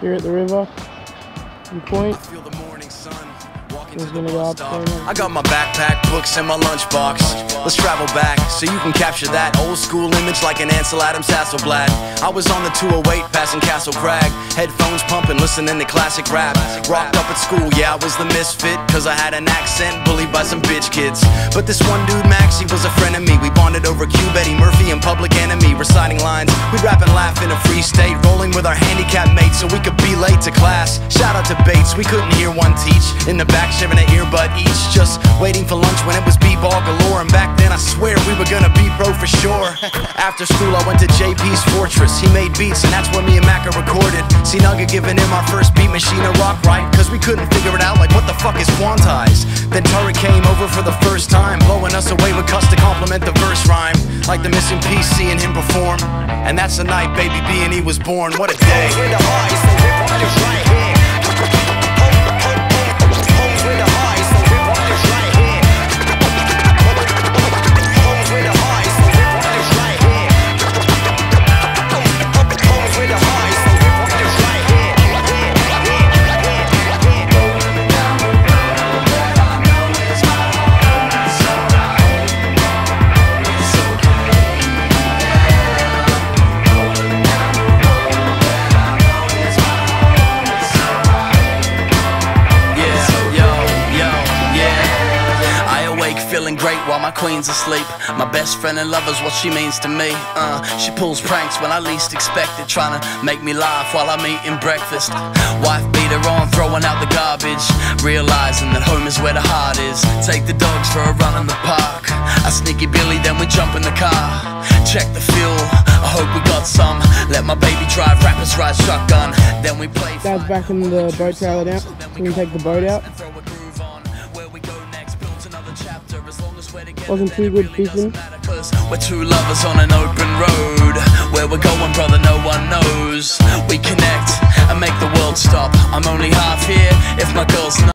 here at the river and point. Feel the morning sun. Walking He's to the gonna go bus up stop. there. I got my backpack, books, and my lunchbox. Let's travel back so you can capture that old school image like an Ansel Adams Hasselblad. I was on the 208 passing Castle Crag, headphones pumping, listening to classic rap. Rocked up at school, yeah, I was the misfit, cause I had an accent, bullied by some bitch kids. But this one dude, Max, he was a friend of me. We bonded over Cube, Eddie Murphy, and Public Enemy, reciting lines. We'd rap and laugh in a free state, rolling with our handicapped mates so we could be late to class. Shout out to Bates, we couldn't hear one teach. In the back, sharing an earbud each, just waiting for lunch when it was b-ball galore. And back then, I swear we were gonna be pro for sure. After school, I went to JP's Fortress. He made beats, and that's where me and Macca recorded. See Nugga giving him our first beat machine a rock right, cause we couldn't figure it out like what the fuck is quantized. Then Turret came over for the first time, blowing us away with cuss to compliment the verse rhyme. Like the missing piece, seeing him perform. And that's the night baby B and E was born. What a day. Feeling great while my queen's asleep. My best friend and lover's what she means to me. Uh, she pulls pranks when I least expect it, trying to make me laugh while I'm eating breakfast. Wife beat her on, throwing out the garbage, realizing that home is where the heart is. Take the dogs for a run in the park. I sneaky Billy, then we jump in the car. Check the fuel. I hope we got some. Let my baby drive, rappers ride shotgun. Then we play. Dad's back in the boat trailer now. We can take the boat out. Wasn't too good vision. We're two lovers on an open road. Where we're going, brother, no one knows. We connect and make the world stop. I'm only half here if my girl's not.